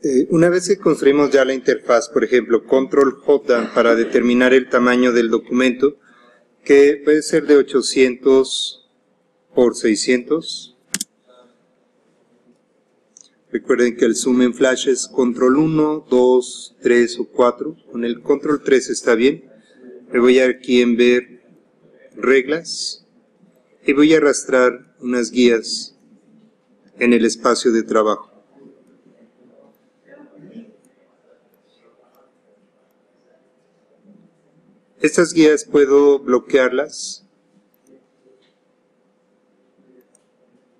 Eh, una vez que construimos ya la interfaz, por ejemplo, control J para determinar el tamaño del documento, que puede ser de 800 por 600. Recuerden que el zoom en flash es control 1, 2, 3 o 4. Con el control 3 está bien. Me voy aquí en ver reglas y voy a arrastrar unas guías en el espacio de trabajo. Estas guías puedo bloquearlas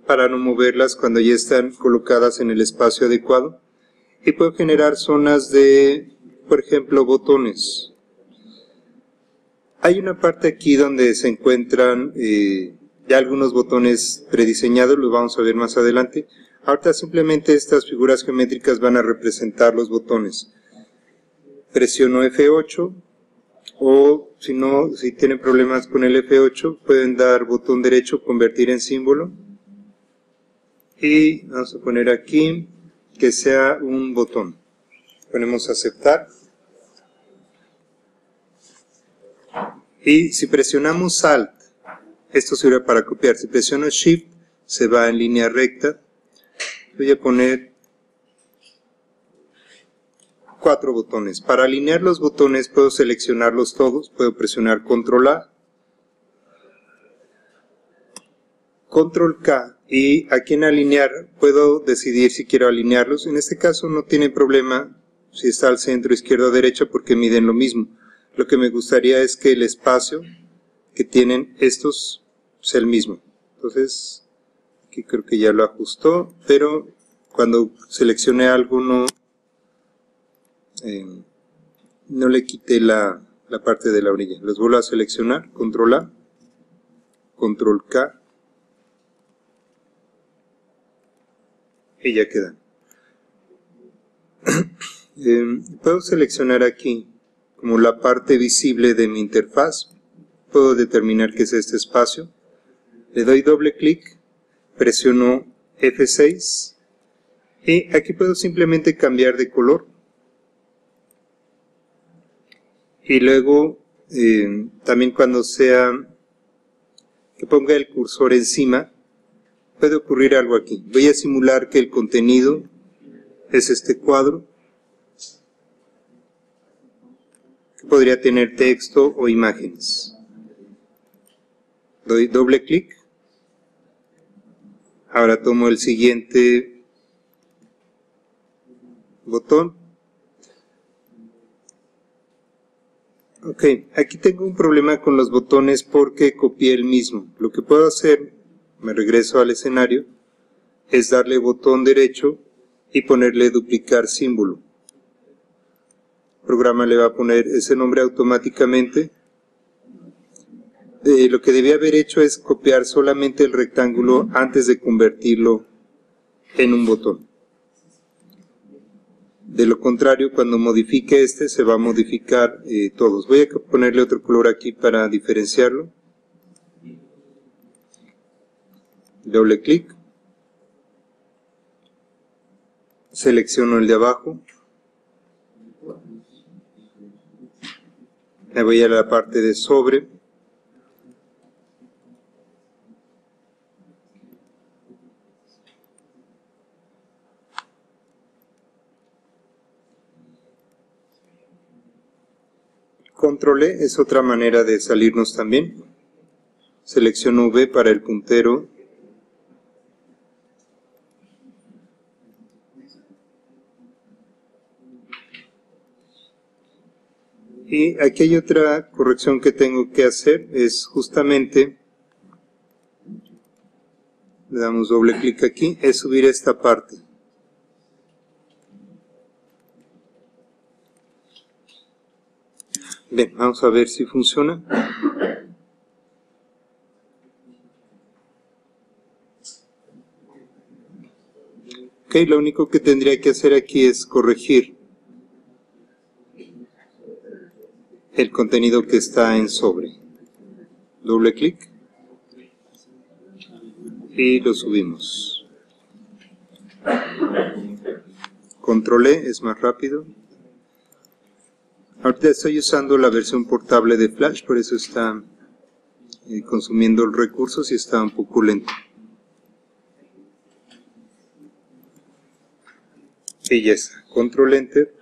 para no moverlas cuando ya están colocadas en el espacio adecuado y puedo generar zonas de, por ejemplo, botones. Hay una parte aquí donde se encuentran eh, ya algunos botones prediseñados, los vamos a ver más adelante. Ahorita simplemente estas figuras geométricas van a representar los botones. Presiono F8 o si no, si tienen problemas con el F8 pueden dar botón derecho, convertir en símbolo y vamos a poner aquí que sea un botón. Ponemos aceptar y si presionamos Alt esto sirve para copiar. Si presiono Shift, se va en línea recta. Voy a poner cuatro botones. Para alinear los botones puedo seleccionarlos todos. Puedo presionar Control A, Control K y aquí en alinear puedo decidir si quiero alinearlos. En este caso no tiene problema si está al centro, izquierda o derecha porque miden lo mismo. Lo que me gustaría es que el espacio que tienen estos es el mismo. Entonces, aquí creo que ya lo ajustó, pero cuando seleccione algo no, eh, no le quité la, la parte de la orilla. Los vuelvo a seleccionar, control A, control K, y ya quedan. Eh, puedo seleccionar aquí como la parte visible de mi interfaz puedo determinar que es este espacio. Le doy doble clic, presiono F6 y aquí puedo simplemente cambiar de color. Y luego eh, también cuando sea que ponga el cursor encima, puede ocurrir algo aquí. Voy a simular que el contenido es este cuadro que podría tener texto o imágenes. Doy doble clic. Ahora tomo el siguiente botón ok, aquí tengo un problema con los botones porque copié el mismo. Lo que puedo hacer, me regreso al escenario es darle botón derecho y ponerle duplicar símbolo. El programa le va a poner ese nombre automáticamente. Lo que debía haber hecho es copiar solamente el rectángulo antes de convertirlo en un botón. De lo contrario, cuando modifique este, se va a modificar eh, todos. Voy a ponerle otro color aquí para diferenciarlo. Doble clic. Selecciono el de abajo. Me voy a la parte de sobre Control E es otra manera de salirnos también. Selecciono V para el puntero. Y aquí hay otra corrección que tengo que hacer, es justamente, le damos doble clic aquí, es subir esta parte. Bien, vamos a ver si funciona. Ok, lo único que tendría que hacer aquí es corregir el contenido que está en sobre. Doble clic y lo subimos. control E es más rápido. Ahorita estoy usando la versión portable de Flash, por eso está eh, consumiendo recursos y está un poco lento. Y ya control enter.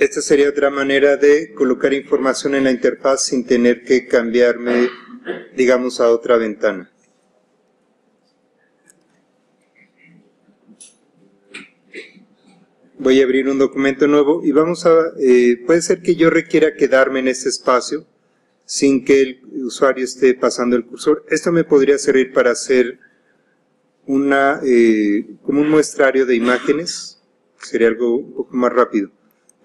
Esta sería otra manera de colocar información en la interfaz sin tener que cambiarme, digamos, a otra ventana. Voy a abrir un documento nuevo y vamos a, eh, puede ser que yo requiera quedarme en este espacio sin que el usuario esté pasando el cursor. Esto me podría servir para hacer una, eh, como un muestrario de imágenes, sería algo un poco más rápido.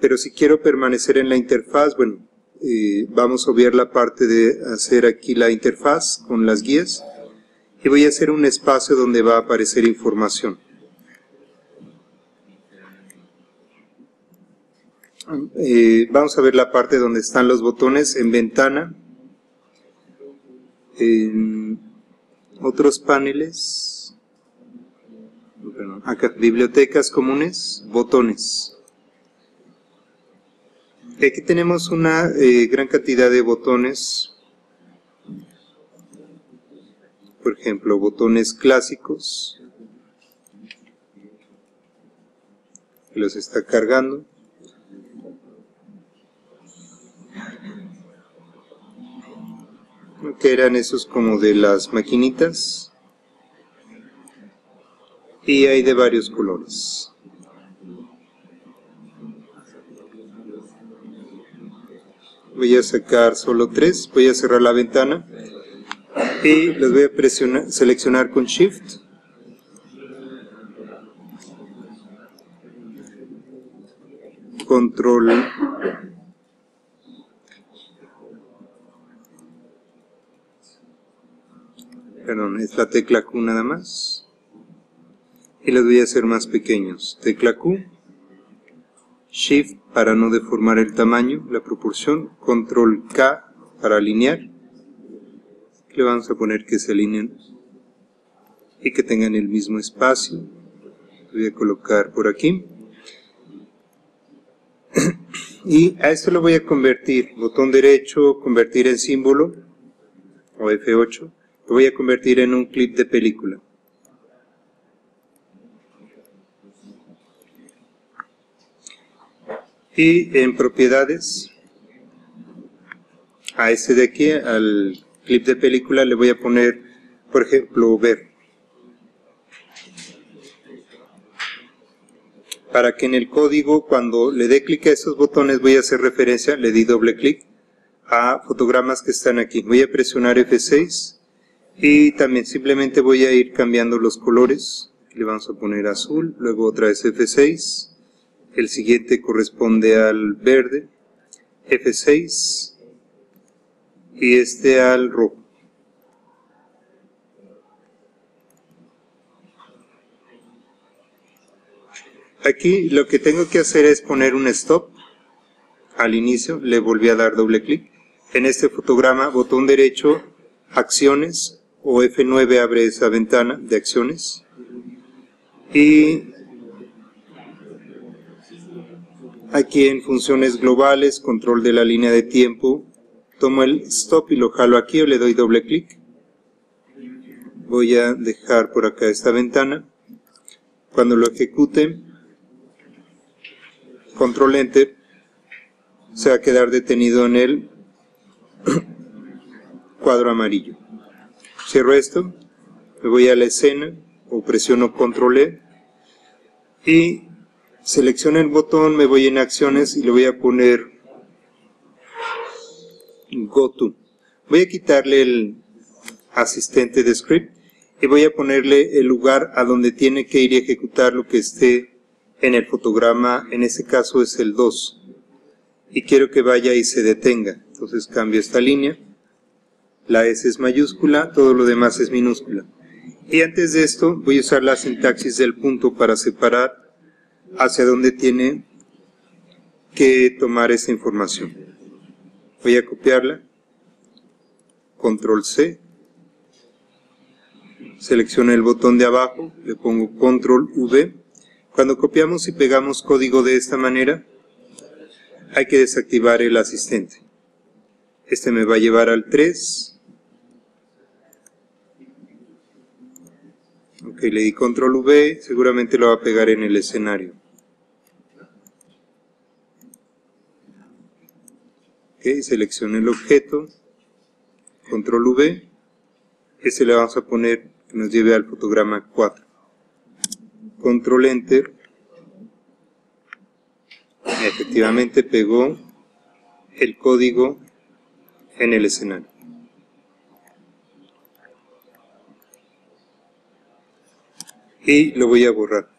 Pero si quiero permanecer en la interfaz, bueno, eh, vamos a obviar la parte de hacer aquí la interfaz con las guías y voy a hacer un espacio donde va a aparecer información. Eh, vamos a ver la parte donde están los botones en ventana, en otros paneles, acá, bibliotecas comunes, botones. Aquí tenemos una eh, gran cantidad de botones, por ejemplo, botones clásicos, que los está cargando. Que eran esos como de las maquinitas. Y hay de varios colores. Voy a sacar solo tres. Voy a cerrar la ventana. Y los voy a presionar, seleccionar con shift. Control perdón, es la tecla Q nada más. Y los voy a hacer más pequeños. Tecla Q, Shift para no deformar el tamaño, la proporción, Control K para alinear. Le vamos a poner que se alineen y que tengan el mismo espacio. voy a colocar por aquí. y a esto lo voy a convertir, botón derecho, convertir en símbolo, o F8, lo voy a convertir en un clip de película. Y en propiedades, a este de aquí, al clip de película, le voy a poner, por ejemplo, ver. Para que en el código, cuando le dé clic a esos botones, voy a hacer referencia, le di doble clic, a fotogramas que están aquí. Voy a presionar F6 y también simplemente voy a ir cambiando los colores. Le vamos a poner azul luego otra vez F6 el siguiente corresponde al verde F6 y este al rojo. Aquí lo que tengo que hacer es poner un stop. Al inicio, le volví a dar doble clic. En este fotograma, botón derecho, acciones, o F9 abre esa ventana de acciones y aquí en funciones globales, control de la línea de tiempo, tomo el stop y lo jalo aquí o le doy doble clic. Voy a dejar por acá esta ventana. Cuando lo ejecute, control enter, se va a quedar detenido en el cuadro amarillo. Cierro esto, me voy a la escena o presiono control E y selecciono el botón, me voy en acciones y le voy a poner Go To. Voy a quitarle el asistente de script y voy a ponerle el lugar a donde tiene que ir y ejecutar lo que esté en el fotograma, en este caso es el 2 y quiero que vaya y se detenga. Entonces cambio esta línea la S es mayúscula, todo lo demás es minúscula. Y antes de esto voy a usar la sintaxis del punto para separar hacia dónde tiene que tomar esa información. Voy a copiarla, control C, selecciono el botón de abajo, le pongo control V. Cuando copiamos y pegamos código de esta manera, hay que desactivar el asistente. Este me va a llevar al 3. Ok, le di control V, seguramente lo va a pegar en el escenario. Ok, selecciono el objeto, control V, este le vamos a poner que nos lleve al fotograma 4. Control Enter, efectivamente pegó el código en el escenario. Y lo voy a borrar.